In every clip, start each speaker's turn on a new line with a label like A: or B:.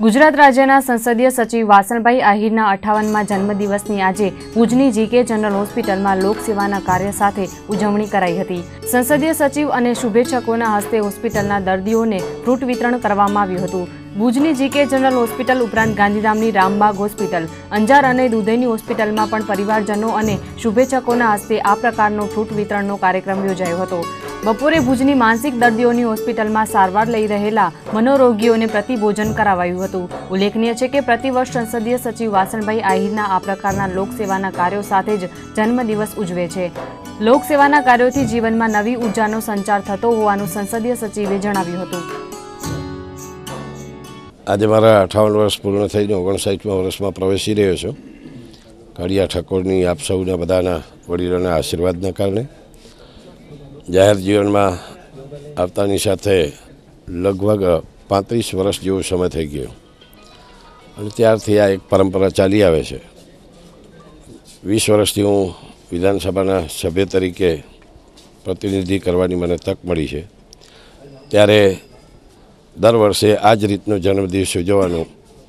A: ગુજરાત રાજ્યના સંસદીય સચિવ વાસણભાઈ આહિરના અઠાવનમાં જન્મદિવસની આજે ભુજની જીકે જનરલ હોસ્પિટલમાં લોકસેવાના કાર્ય સાથે ઉજવણી કરાઈ હતી. સંસદીય સચિવ અને શુભેચ્છકોના હસ્તે હોસ્પિટલના દર્દીઓને ફ્રૂટ વિતરણ કરવામાં આવ્યું હતું. ભુજની જીકે જનરલ હોસ્પિટલ ઉપરાંત ગાંધીધામની રામબાગ હોસ્પિટલ, અંજાર અને દુધઈની હોસ્પિટલમાં પણ પરિવારજનો અને શુભેચ્છકોના હસ્તે આ પ્રકારનો ફ્રૂટ વિતરણનો કાર્યક્રમ યોજાયો હતો. બપોરે ભુજની માનસિક દર્દીઓની હોસ્પિટલમાં સારવાર લઈ રહેલા મનોરોગીઓને પ્રતિભોજન કરાવાયું હતું. ઉલ્લેખનીય છે કે પ્રતિવર્ષ સંસદીય સચિવ વાસણભાઈ આહિરના આ પ્રકારના લોકસેવાના કાર્યો સાથે જ જન્મદિવસ ઉજવે છે. લોકસેવાના કાર્યોથી જીવનમાં નવી ઉર્જાનો સંચાર થતો હોવાનું સંસદીય સચિવે જણાવ્યું હતું.
B: આજે મારા અઠાવન વર્ષ પૂર્ણ થઈને ઓગણસાઠમાં વર્ષમાં પ્રવેશી રહ્યો છું. કડિયા ઠાકોરની આપ સૌના બધાના વડીલોના આશીર્વાદના કારણે. જાહેર જીવનમાં આવતાની સાથે લગભગ પાંત્રીસ વર્ષ જેવો સમય થઈ ગયો. અને ત્યારથી આ એક પરંપરા ચાલી આવે છે. વીસ વર્ષથી હું વિધાનસભાના સભ્ય તરીકે પ્રતિનિધિ કરવાની મને તક મળી છે. ત્યારે દર વર્ષે આ જ રીતનો જન્મદિવસ ઉજવવાનો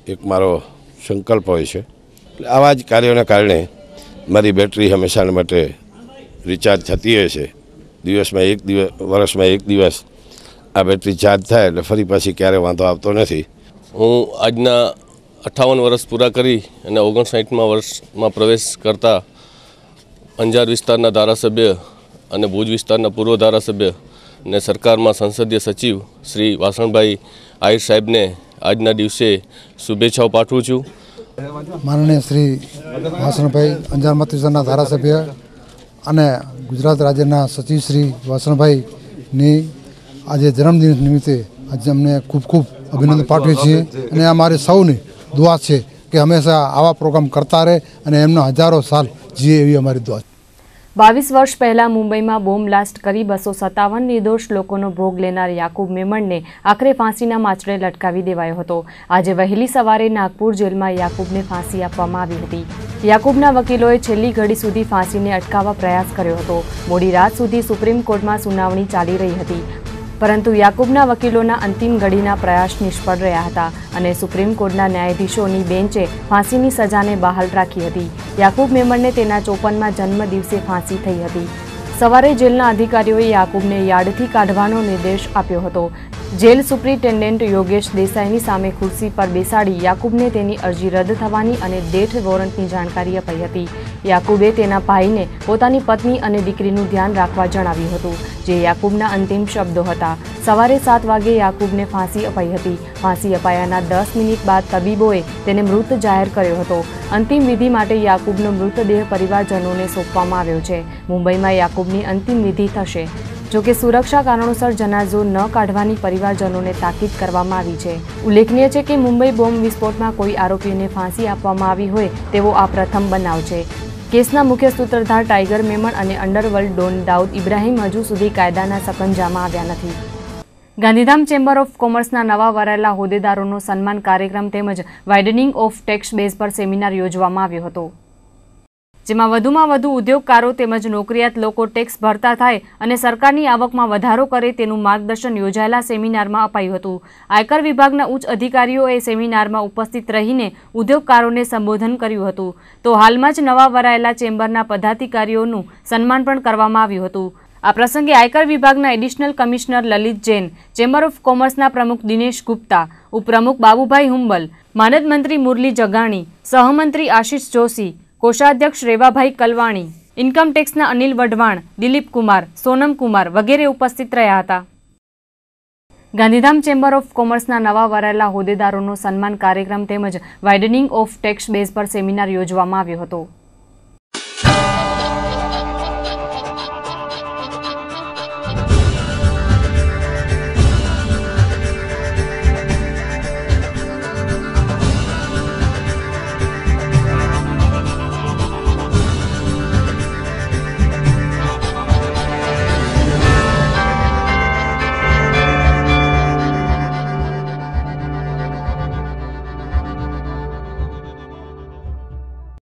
B: એક મારો સંકલ્પ હોય છે. એટલે આવા જ કાર્યોના કારણે મારી બેટરી હંમેશા માટે રિચાર્જ થતી હોય છે. દિવસમાં એક દિવસ વર્ષમાં એક દિવસ આ બેટરી ચાર્જ થાય એટલે ફરી પાછી ક્યારે વાંધો આવતો નથી.
C: હું આજના અઠ્ઠાવન વર્ષ પૂરા કરી અને ઓગણસાઠમાં વર્ષમાં પ્રવેશ કરતા અંજાર વિસ્તારના ધારાસભ્ય અને ભુજ વિસ્તારના પૂર્વ ધારાસભ્ય ને સરકારમાં સંસદીય સચિવ શ્રી વાસણભાઈ આહિર સાહેબને આજના દિવસે શુભેચ્છાઓ પાઠવું છું.
D: માનનીય શ્રી વાસણભાઈ અંજાર મત વિસ્તારના ધારાસભ્ય અને ગુજરાત રાજ્યના સચિવ શ્રી વાસણભાઈની આજે જન્મદિન નિમિત્તે આજે અમને ખૂબ ખૂબ અભિનંદન પાઠવીએ છીએ. અને અમારે મારી સૌની દુઆ છે કે હંમેશા આવા પ્રોગ્રામ કરતા રહે અને એમના હજારો સાલ જીએ એવી અમારી દુઆ છે.
A: બાવીસ વર્ષ પહેલા મુંબઈમાં બોમ્બ બ્લાસ્ટ કરી બસો સત્તાવન નિર્દોષ લોકોનો ભોગ લેનાર યાકુબ મેમણને આખરે ફાંસીના માચડે લટકાવી દેવાયો હતો. આજે વહેલી સવારે નાગપુર જેલમાં યાકુબને ફાંસી આપવામાં આવી હતી. યાકુબના વકીલોએ છેલ્લી ઘડી સુધી ફાંસીને અટકાવવા પ્રયાસ કર્યો હતો. મોડી રાત સુધી સુપ્રીમ કોર્ટમાં સુનાવણી ચાલી રહી હતી. પરંતુ યાકુબના વકીલોના અંતિમ ઘડીના પ્રયાસ નિષ્ફળ રહ્યા હતા અને સુપ્રીમ કોર્ટના ન્યાયાધીશોની બેન્ચે ફાંસીની સજાને બહાલ રાખી હતી. યાકુબ મેમણને તેના ચોપનમાં જન્મ દિવસે ફાંસી થઈ હતી. સવારે જેલના અધિકારીઓએ યાકુબને યાર્ડથી કાઢવાનો નિર્દેશ આપ્યો હતો. જેલ સુપ્રિન્ટેન્ડન્ટ યોગેશ દેસાઈની સામે ખુરશી પર બેસાડી યાકુબને તેની અરજી રદ થવાની અને ડેથ વોરંટની જાણકારી અપાઈ હતી. યાકુબે તેના ભાઈને પોતાની પત્ની અને દીકરીનું ધ્યાન રાખવા જણાવ્યું હતું, જે યાકુબના અંતિમ શબ્દો હતા. સવારે સાત વાગે યાકુબને ફાંસી અપાઈ હતી. ફાંસી અપાયાના દસ મિનિટ બાદ તબીબોએ તેને મૃત જાહેર કર્યો હતો. અંતિમ વિધિ માટે યાકુબનો મૃતદેહ પરિવારજનોને સોંપવામાં આવ્યો છે. મુંબઈમાં યાકુબની અંતિમ વિધિ થશે. જોકે સુરક્ષા કારણોસર જનાઝો ન કાઢવાની પરિવારજનોને તાકીદ કરવામાં આવી છે. ઉલ્લેખનીય છે કે મુંબઈ બોમ્બ વિસ્ફોટમાં કોઈ આરોપીને ફાંસી આપવામાં આવી હોય તેવો આ પ્રથમ બનાવ છે. કેસના મુખ્ય સૂત્રધાર ટાઈગર મેમણ અને અંડરવર્લ્ડ ડોન દાઉદ ઇબ્રાહિમ હજુ સુધી કાયદાના સકંજામાં આવ્યા નથી. ગાંધીધામ ચેમ્બર ઓફ કોમર્સના નવા વરાયેલા હોદ્દેદારોનો સન્માન કાર્યક્રમ તેમજ વાઇડનિંગ ઓફ ટેક્સ બેઝ પર સેમિનાર યોજવામાં આવ્યો હતો. જેમાં વધુમાં વધુ ઉદ્યોગકારો તેમજ નોકરિયાત લોકો ટેક્સ ભરતા થાય અને સરકારની આવકમાં વધારો કરે તેનું માર્ગદર્શન યોજાયેલા સેમિનારમાં અપાયું હતું. આયકર વિભાગના ઉચ્ચ અધિકારીઓએ સેમિનારમાં ઉપસ્થિત રહીને ઉદ્યોગકારોને સંબોધન કર્યું હતું. તો હાલમાં જ નવા વરાયેલા ચેમ્બરના પદાધિકારીઓનું સન્માન પણ કરવામાં આવ્યું હતું. આ પ્રસંગે આયકર વિભાગના additional commissioner Lalit Jain, chamber of કોમર્સના પ્રમુખ દિનેશ ગુપ્તા, ઉપપ્રમુખ બાબુભાઈ હુંબલ, માનદ મંત્રી મુરલી જગાણી, સહમંત્રી આશિષ જોશી કોષાધ્યક્ષ રેવાભાઈ કલવાણી ઇન્કમટેક્સના અનિલ વઢવાણ, દિલીપ કુમાર, સોનમ કુમાર વગેરે ઉપસ્થિત રહ્યા હતા. ગાંધીધામ ચેમ્બર ઓફ કોમર્સના નવા વરાયેલા હોદ્દેદારોનો સન્માન કાર્યક્રમ તેમજ વાઇડનિંગ ઓફ ટેક્સ બેઝ પર સેમિનાર યોજવામાં આવ્યો હતો.